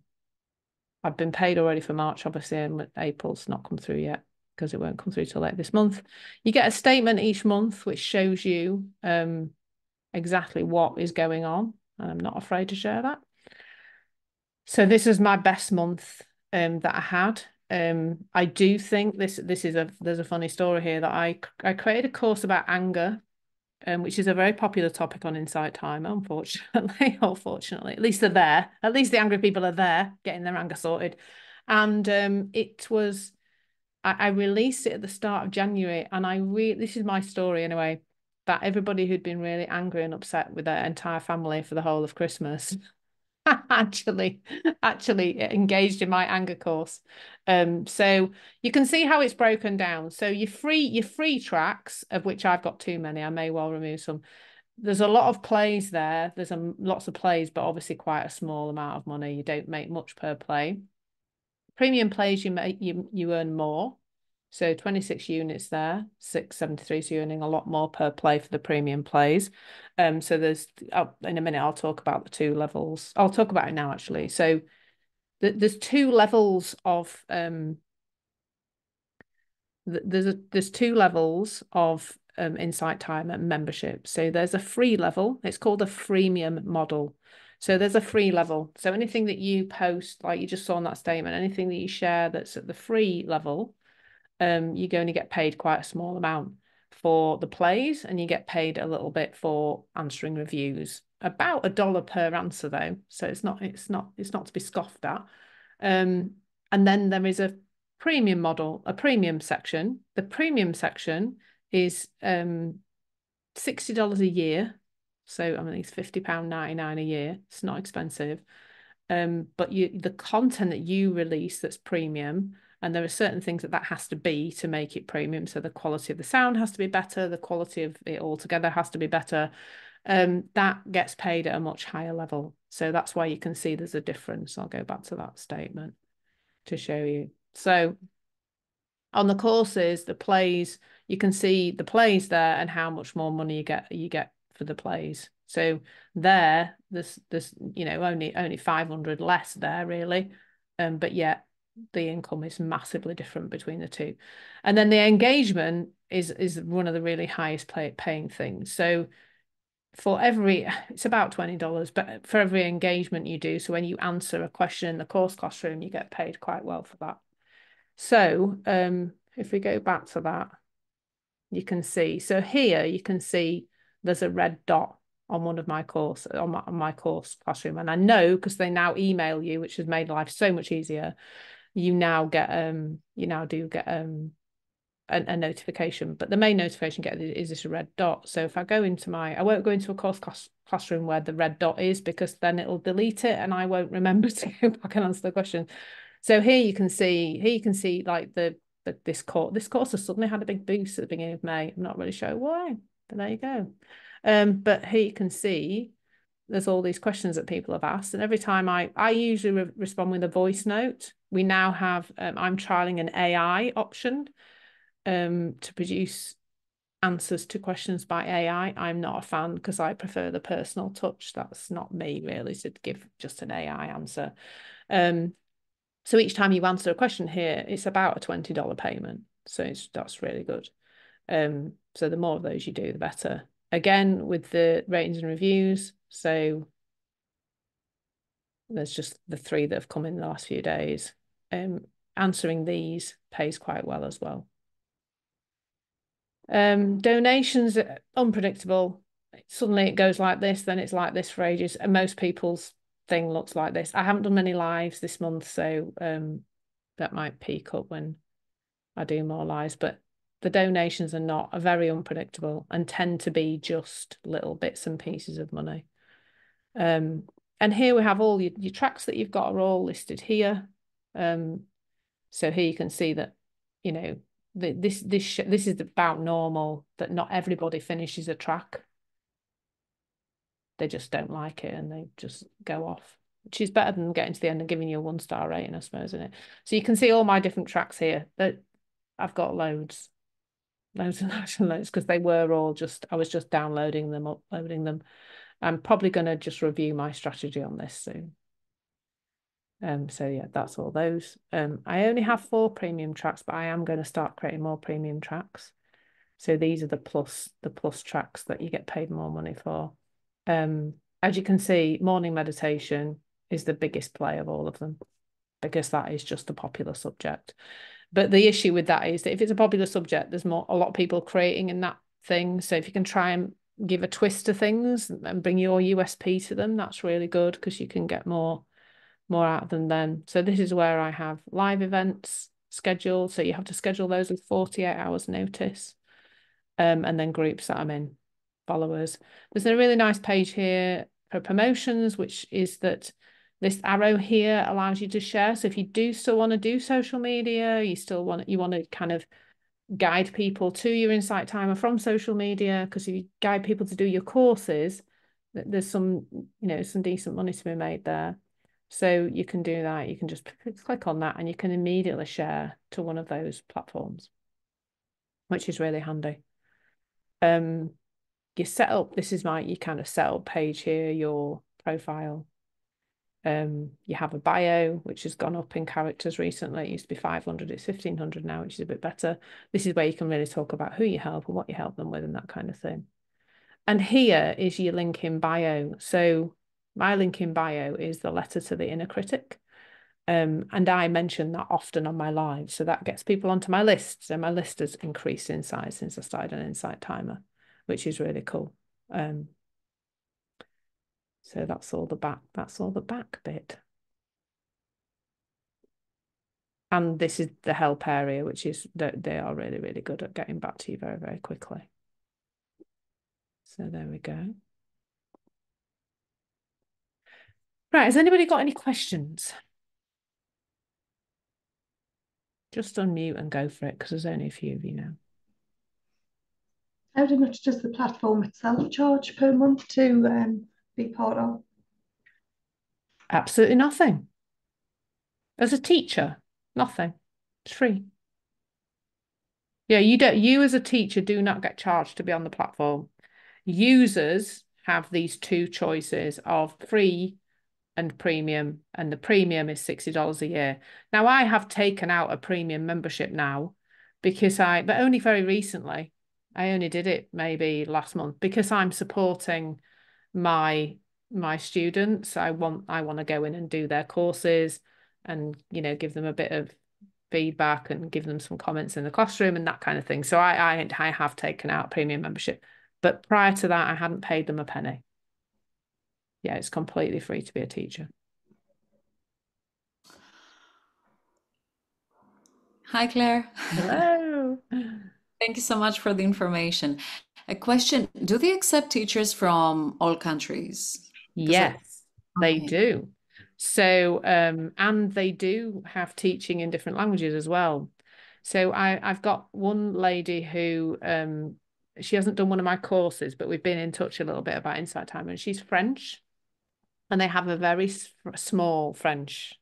I've been paid already for March, obviously, and April's not come through yet because it won't come through till late this month. You get a statement each month which shows you um, exactly what is going on, and I'm not afraid to share that. So this is my best month um, that I had. Um, I do think this this is a there's a funny story here that I I created a course about anger, um, which is a very popular topic on Insight Timer. Unfortunately, <laughs> or fortunately, at least they're there. At least the angry people are there, getting their anger sorted. And um, it was I, I released it at the start of January, and I really this is my story anyway. That everybody who'd been really angry and upset with their entire family for the whole of Christmas <laughs> actually actually engaged in my anger course. Um so you can see how it's broken down. So your free your free tracks of which i've got too many i may well remove some. There's a lot of plays there. There's a, lots of plays but obviously quite a small amount of money. You don't make much per play. Premium plays you make you you earn more So 26 units there, 673. So you're earning a lot more per play for the premium plays. Um, so there's oh, in a minute I'll talk about the two levels. I'll talk about it now actually. So th there's two levels of um th there's a, there's two levels of um, Insight Time and membership. So there's a free level. It's called a freemium model. So there's a free level. So anything that you post, like you just saw in that statement, anything that you share that's at the free level, um, you're going to get paid quite a small amount for the plays and you get paid a little bit for answering reviews. About a dollar per answer though so it's not it's not it's not to be scoffed at. Um, and then there is a premium model a premium section. The premium section is um, $60 a year. So i mean it's 50 pound 99 a year. It's not expensive. Um, but you the content that you release that's premium and there are certain things that that has to be to make it premium. So the quality of the sound has to be better the quality of it altogether has to be better. Um, that gets paid at a much higher level. So that's why you can see there's a difference. I'll go back to that statement to show you. So on the courses the plays you can see the plays there and how much more money you get you get for the plays. So there there's there's you know only only 500 less there really. Um but yet the income is massively different between the two. And then the engagement is is one of the really highest pay, paying things. So for every it's about $20 but for every engagement you do so when you answer a question in the course classroom you get paid quite well for that so um if we go back to that you can see so here you can see there's a red dot on one of my course on my, on my course classroom and I know because they now email you which has made life so much easier you now get um you now do get um a, a, notification but the main notification get is this red dot. So if I go into my I won't go into a course class, classroom where the red dot is because then it'll delete it and I won't remember <laughs> to go back and answer the question. So here you can see here you can see like the, the this course this course has suddenly had a big boost at the beginning of May. I'm not really sure why but there you go. Um but here you can see there's all these questions that people have asked and every time I I usually re respond with a voice note we now have um, I'm trialing an AI option um, to produce answers to questions by AI. I'm not a fan because I prefer the personal touch. That's not me really to give just an AI answer. Um, so each time you answer a question here, it's about a $20 payment. So that's really good. Um, so the more of those you do, the better. Again, with the ratings and reviews, so there's just the three that have come in the last few days. Um, answering these pays quite well as well. Um, donations are unpredictable. Suddenly it goes like this, then it's like this for ages. And most people's thing looks like this. I haven't done many lives this month, so um, that might peak up when I do more lives. But the donations are not are very unpredictable and tend to be just little bits and pieces of money. Um, and here we have all your, your tracks that you've got are all listed here. Um, so here you can see that, you know, the, this this this is about normal that not everybody finishes a track. They just don't like it and they just go off, which is better than getting to the end and giving you a one star rating, I suppose, isn't it? So you can see all my different tracks here. That I've got loads, loads and <laughs> loads and loads because they were all just I was just downloading them, uploading them. I'm probably going to just review my strategy on this soon. Um, so yeah, that's all those. Um, I only have four premium tracks, but I am going to start creating more premium tracks. So these are the plus the plus tracks that you get paid more money for. Um, as you can see, morning meditation is the biggest play of all of them because that is just a popular subject. But the issue with that is that if it's a popular subject, there's more a lot of people creating in that thing. So if you can try and give a twist to things and bring your USP to them, that's really good because you can get more more out of them then. So this is where I have live events scheduled. So you have to schedule those with 48 hours notice. Um, and then groups that I'm in, followers. There's a really nice page here for promotions, which is that this arrow here allows you to share. So if you do still want to do social media, you still want you want to kind of guide people to your insight timer from social media because if you guide people to do your courses there's some you know some decent money to be made there so you can do that you can just <laughs> click on that and you can immediately share to one of those platforms which is really handy. Um, you set up, this is my, you kind of set up page here, your profile. Um, you have a bio, which has gone up in characters recently. It used to be 500, it's 1500 now, which is a bit better. This is where you can really talk about who you help and what you help them with and that kind of thing. And here is your link in bio. So my link in bio is the letter to the inner critic. Um, and I mention that often on my live. So that gets people onto my list. So my list has increased in size since I started an insight timer, which is really cool. Um, so that's all the back, that's all the back bit. And this is the help area, which is that they are really, really good at getting back to you very, very quickly. So there we go. Right, has anybody got any questions? Just unmute and go for it because there's only a few of you now. How much does the platform itself charge per month to um, be part of? Absolutely nothing. As a teacher, nothing. It's free. Yeah, you don't you as a teacher do not get charged to be on the platform. Users have these two choices of free and premium, and the premium is $60 a year. Now I have taken out a premium membership now because I but only very recently. I only did it maybe last month because I'm supporting my my students i want i want to go in and do their courses and you know give them a bit of feedback and give them some comments in the classroom and that kind of thing so i i, I have taken out premium membership but prior to that i hadn't paid them a penny yeah it's completely free to be a teacher hi clare hello <laughs> thank you so much for the information a question Do they accept teachers from all countries? yes, they do. So, um, and they do have teaching in different languages as well. So I, I've got one lady who um, she hasn't done one of my courses, but we've been in touch a little bit about Insight Timer, and she's French, and they have a very small French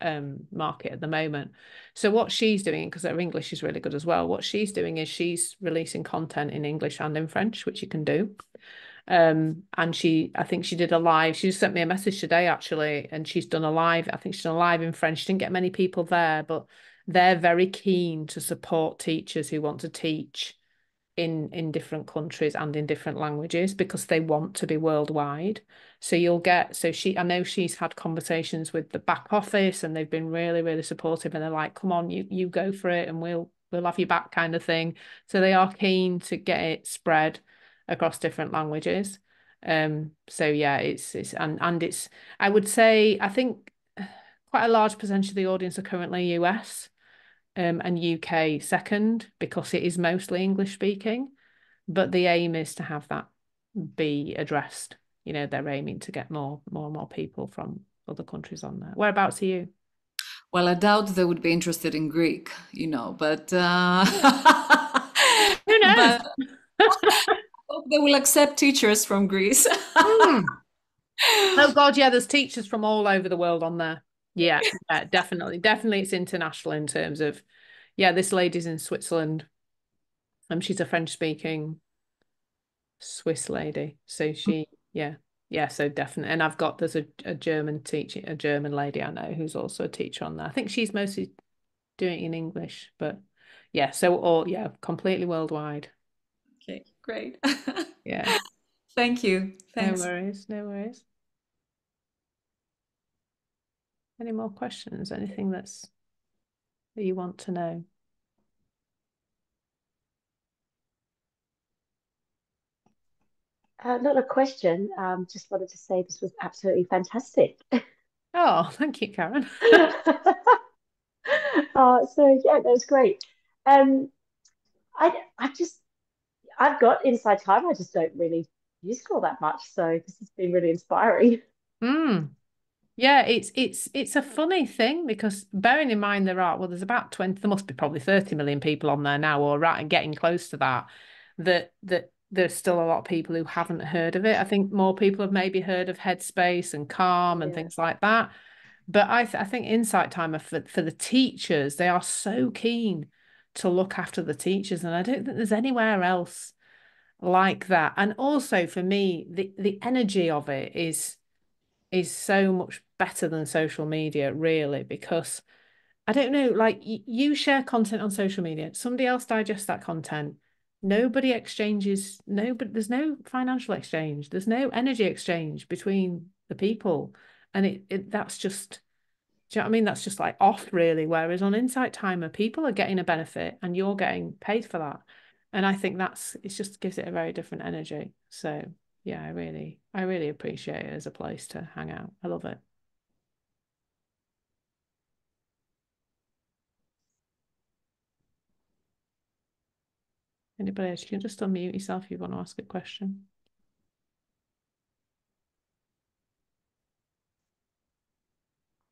um, market at the moment. So what she's doing, because her English is really good as well, what she's doing is she's releasing content in English and in French, which you can do. Um, and she, I think she did a live. She just sent me a message today actually, and she's done a live. I think she's done a live in French. She didn't get many people there, but they're very keen to support teachers who want to teach in in different countries and in different languages because they want to be worldwide. So you'll get so she i know she's had conversations with the back office and they've been really really supportive and they're like come on you you go for it and we'll we'll have you back kind of thing. So they are keen to get it spread across different languages. Um so yeah it's it's and and it's i would say i think <sighs> quite a large percentage of the audience are currently us um, and UK second because it is mostly English speaking. But the aim is to have that be addressed. You know, they're aiming to get more, more and more people from other countries on there. Whereabouts are you? Well, I doubt they would be interested in Greek, you know, but uh... who knows? But they will accept teachers from Greece. mm. <laughs> Oh God, yeah, there's teachers from all over the world on there. Yeah, yeah, definitely. Definitely it's international in terms of yeah, this lady's in Switzerland. Um, she's a French speaking Swiss lady. So she, yeah, yeah, so definitely. And I've got there's a, a German teacher, a German lady I know who's also a teacher on there. I think she's mostly doing it in English, but yeah, so all yeah, completely worldwide. Okay, great. <laughs> yeah. Thank you. Thanks. No worries, no worries. Any more questions? Anything that's that you want to know? Uh, not a question. Um, just wanted to say this was absolutely fantastic. <laughs> Oh, thank you, Karen. <laughs> uh, so yeah, that was great. Um, I I just I've got Insight Timer. I just don't really use it all that much. So this has been really inspiring. Mm. Yeah, it's it's it's a funny thing because bearing in mind there are well, there's about twenty, there must be probably thirty million people on there now, or right, and getting close to that. That that there's still a lot of people who haven't heard of it. I think more people have maybe heard of Headspace and Calm and yeah. things like that. But I th- I think Insight Timer for for the teachers, they are so keen to look after the teachers. And I don't think there's anywhere else like that. And also for me, the the energy of it is is so much better than social media, really, because I don't know, like you share content on social media, somebody else digests that content. Nobody exchanges, nobody, there's no financial exchange, there's no energy exchange between the people. And it, it that's just, do you know what I mean? That's just like off really. Whereas on Insight Timer, people are getting a benefit and you're getting paid for that. And I think that's it just gives it a very different energy. So yeah, I really, I really appreciate it as a place to hang out. I love it. Anybody else? You can just unmute yourself if you want to ask a question.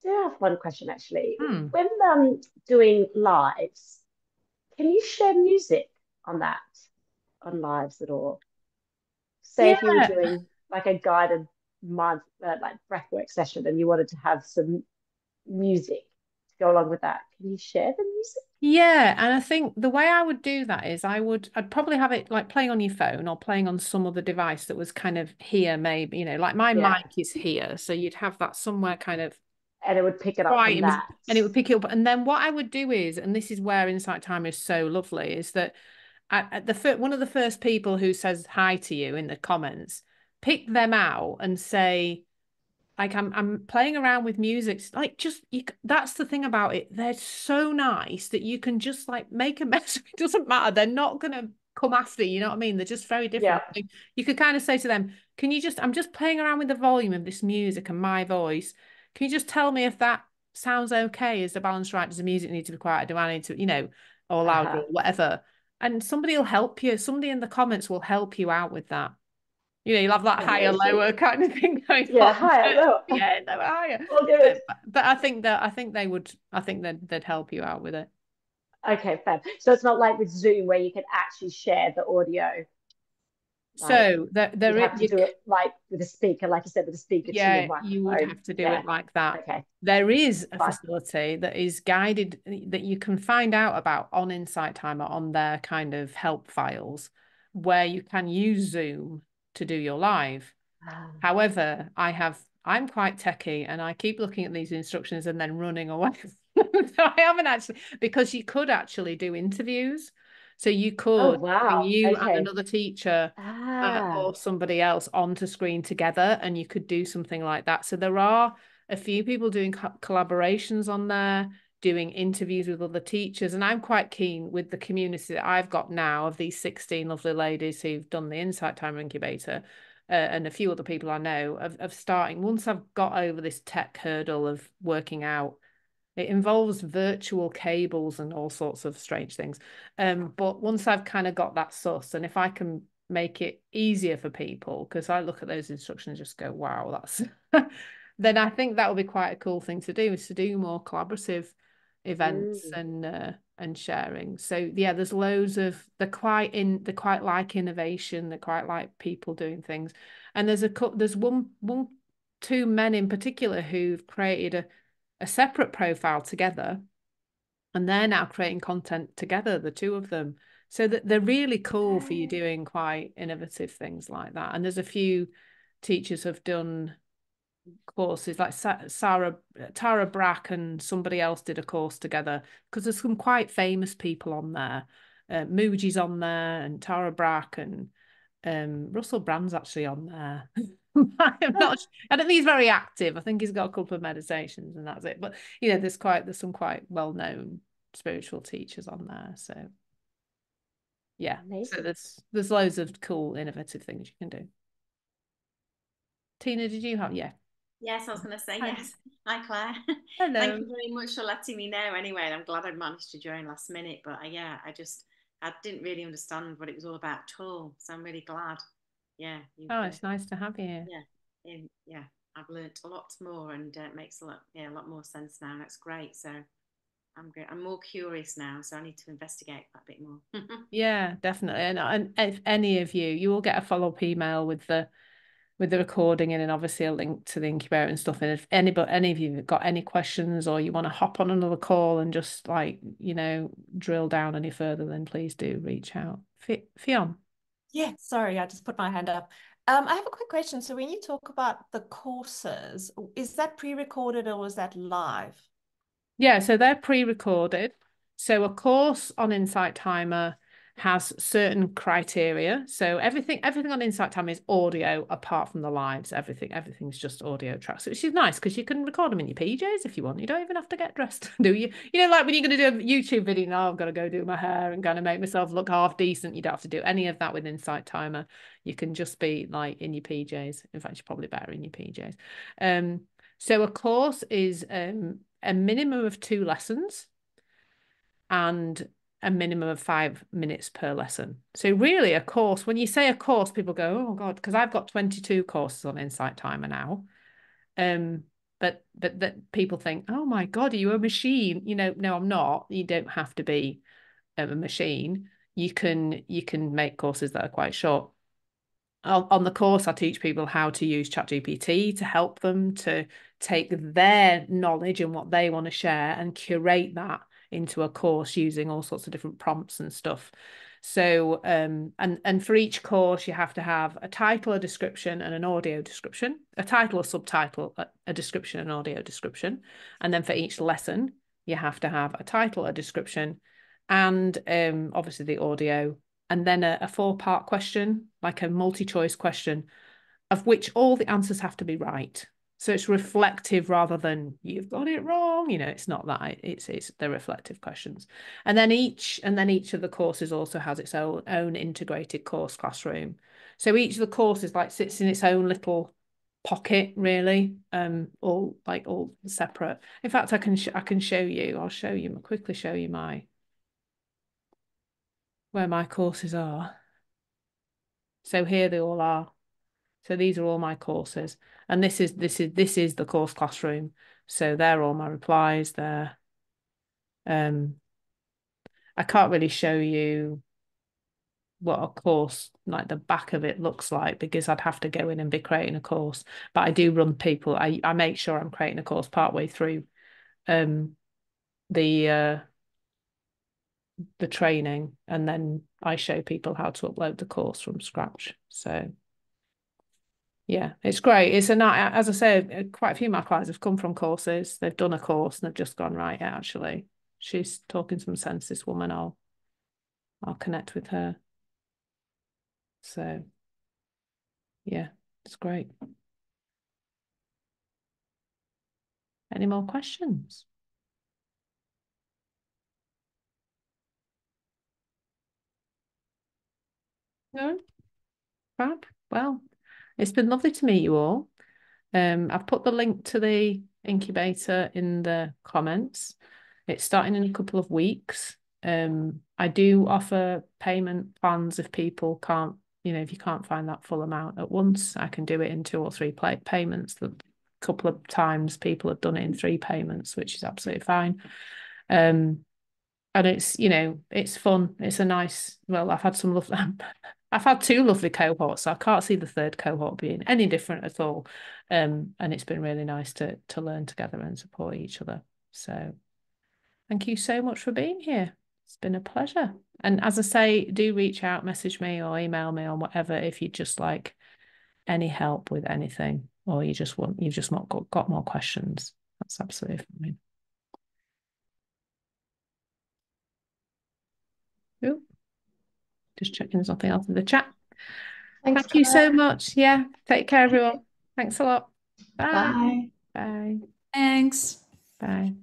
I do have one question actually. Hmm. When um doing lives, can you share music on that on lives at all? Say if you were doing like a guided mind uh, like breathwork session and you wanted to have some music to go along with that, can you share the music? Yeah, and I think the way I would do that is I would I'd probably have it like playing on your phone or playing on some other device that was kind of here, maybe, you know, like my Yeah. mic is here. So you'd have that somewhere kind of And it would pick it up Right, from it was- that. and it would pick it up. And then what I would do is, and this is where Insight Timer is so lovely, is that at, the fir- one of the first people who says hi to you in the comments, pick them out and say, like I'm I'm playing around with music. Like just you, that's the thing about it. They're so nice that you can just like make a <laughs> mess. It doesn't matter. They're not gonna come after you. You know what I mean? They're just very different. Yeah. You could kind of say to them, "Can you just? I'm just playing around with the volume of this music and my voice. Can you just tell me if that sounds okay? Is the balance right? Does the music need to be quiet? Do I need to, you know, or louder Uh-huh. or whatever?" And somebody will help you. Somebody in the comments will help you out with that. You know, you'll have that higher, lower kind of thing <laughs> going Yeah, on. <laughs> higher, lower. Yeah, lower, higher. All good. But, but I think that I think they would. I think that they'd help you out with it. Okay, fab. So it's not like with Zoom where you can actually share the audio. So there, You'd have is. to do it like with a speaker, like you said, with a speaker Yeah, you would have to do Yeah. it like that. Okay. There is a Fine. facility that is guided that you can find out about on Insight Timer on their kind of help files where you can use Zoom to do your live. Ah, However, I have I'm quite techie and I keep looking at these instructions and then running away. <laughs> so I haven't actually because you could actually do interviews. So you Oh, could bring wow. you Okay. and another teacher uh, Ah, or somebody else onto screen together and you could do something like that. So there are a few people doing co- collaborations on there, doing interviews with other teachers. And I'm quite keen with the community that I've got now of these 16 lovely ladies who've done the Insight Timer Incubator uh, and a few other people I know of, of starting. Once I've got over this tech hurdle of working out, it involves virtual cables and all sorts of strange things. Um, but once I've kind of got that sus, and if I can make it easier for people, because I look at those instructions and just go, wow, that's <laughs> then I think that would be quite a cool thing to do is to do more collaborative events Mm. and uh, and sharing. So yeah, there's loads of they're quite in they're quite like innovation, They're quite like people doing things. And there's a there's one one two men in particular who've created a a separate profile together and they're now creating content together the two of them. So that they're really cool for you doing quite innovative things like that. And there's a few teachers have done courses like Sarah Tara Brach and somebody else did a course together because there's some quite famous people on there. Uh, Mooji's on there and Tara Brach and um, Russell Brand's actually on there <laughs> <laughs> I'm not I don't think he's very active I think he's got a couple of meditations and that's it but you know there's quite there's some quite well-known spiritual teachers on there so yeah so there's there's loads of cool innovative things you can do Tina did you have yeah Yes, I was going to say Hi. yes. Hi, Clare. <laughs> hello Thank you very much for letting me know. Anyway, I'm glad I managed to join last minute, but uh, yeah, I just I didn't really understand what it was all about at all. So I'm really glad. Yeah, oh it's nice to have you yeah, yeah, I've learnt a lot more, and uh, it makes a lot yeah a lot more sense now. That's great. So I'm great. I'm more curious now, so I need to investigate that bit more. <laughs> Yeah, definitely. And, and if any of you, you will get a follow-up email with the with the recording in and obviously a link to the incubator and stuff. And if anybody, any of you have got any questions or you want to hop on another call and just like, you know, drill down any further, then please do reach out. Fionn. Yeah, sorry, I just put my hand up. Um, I have a quick question. So when you talk about the courses, is that pre-recorded or was that live? Yeah, so they're pre-recorded. So a course on Insight Timer has certain criteria. So everything everything on Insight Timer is audio apart from the lives. Everything everything's just audio tracks, which is nice because you can record them in your PJs if you want. You don't even have to get dressed, <laughs> do you? You know, like when you're going to do a YouTube video, now I've got to go do my hair and kind of make myself look half decent. You don't have to do any of that with Insight Timer. You can just be like in your PJs. In fact, you're probably better in your PJs. Um, so a course is um, a minimum of two lessons and a minimum of five minutes per lesson. So really a course, when you say a course, people go, oh God, because I've got 22 courses on Insight Timer now. Um, but but that people think, oh my God, are you a machine? You know, no, I'm not. You don't have to be a machine. You can you can make courses that are quite short. On the course, I teach people how to use ChatGPT to help them to take their knowledge and what they want to share and curate that into a course using all sorts of different prompts and stuff. So, um, and and for each course, you have to have a title, a description, and an audio description. A title, a subtitle, a, description, an audio description, and then for each lesson, you have to have a title, a description, and um, obviously the audio, and then a, a four-part question, like a multi-choice question, of which all the answers have to be right. So it's reflective rather than you've got it wrong. You know, it's not that. It's it's the reflective questions, and then each and then each of the courses also has its own own integrated course classroom. So each of the courses like sits in its own little pocket, really, um, all like all separate. In fact, I can I can show you. I'll show you I'll quickly. Show you my where my courses are. So here they all are. So these are all my courses. And this is this is this is the course classroom. So they're all my replies there. Um I can't really show you what a course like the back of it looks like because I'd have to go in and be creating a course. But I do run people. I, I make sure I'm creating a course partway through um the uh the training and then I show people how to upload the course from scratch. So yeah, it's great. It's a night, as I said, quite a few of my clients have come from courses. They've done a course and they've just gone, right, actually, she's talking some sense, this woman. I'll I'll connect with her. So yeah, it's great. Any more questions? No? Fab. Well, it's been lovely to meet you all. Um, I've put the link to the incubator in the comments. It's starting in a couple of weeks. Um, I do offer payment plans if people can't, you know, if you can't find that full amount at once, I can do it in two or three payments. The couple of times people have done it in three payments, which is absolutely fine. Um, and it's, you know, it's fun. It's a nice, well, I've had some love. <laughs> I've had two lovely cohorts, so I can't see the third cohort being any different at all. Um, and it's been really nice to to learn together and support each other. So thank you so much for being here. It's been a pleasure. And as I say, do reach out, message me or email me or whatever if you just like any help with anything or you just want you've just not got, got more questions. That's absolutely fine. Just checking there's nothing else in the chat. Thanks, Thank you so much. Yeah. Take care, everyone. Thanks a lot. Bye. Bye. Bye. Thanks. Bye.